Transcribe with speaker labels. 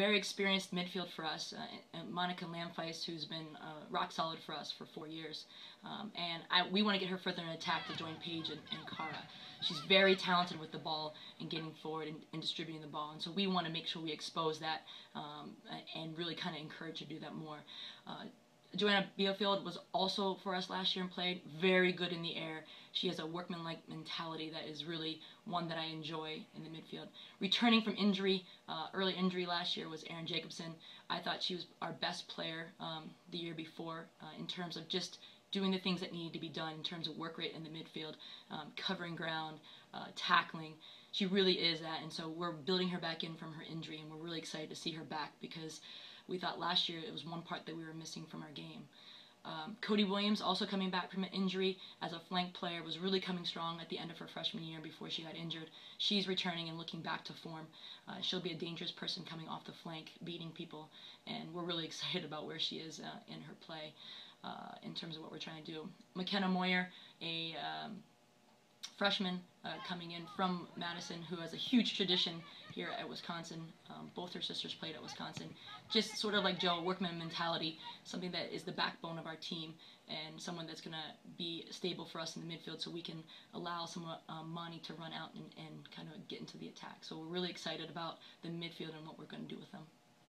Speaker 1: very experienced midfield for us. Uh, Monica Lamfeist, who's been uh, rock solid for us for four years. Um, and I, we want to get her further in attack to join Paige and, and Cara. She's very talented with the ball and getting forward and, and distributing the ball. And so we want to make sure we expose that um, and really kind of encourage her to do that more. Uh, Joanna Beofield was also for us last year and played very good in the air. She has a workmanlike mentality that is really one that I enjoy in the midfield. Returning from injury, uh, early injury last year was Erin Jacobson. I thought she was our best player um, the year before uh, in terms of just doing the things that needed to be done in terms of work rate in the midfield, um, covering ground, uh, tackling. She really is that, and so we're building her back in from her injury, and we're really excited to see her back because we thought last year it was one part that we were missing from our game. Um, Cody Williams, also coming back from an injury as a flank player, was really coming strong at the end of her freshman year before she got injured. She's returning and looking back to form. Uh, she'll be a dangerous person coming off the flank, beating people, and we're really excited about where she is uh, in her play uh, in terms of what we're trying to do. McKenna Moyer, a um, freshman uh, coming in from Madison who has a huge tradition here at Wisconsin. Um, both her sisters played at Wisconsin. Just sort of like Joe, workman mentality, something that is the backbone of our team and someone that's going to be stable for us in the midfield so we can allow some uh, to run out and, and kind of get into the attack. So we're really excited about the midfield and what we're going to do with them.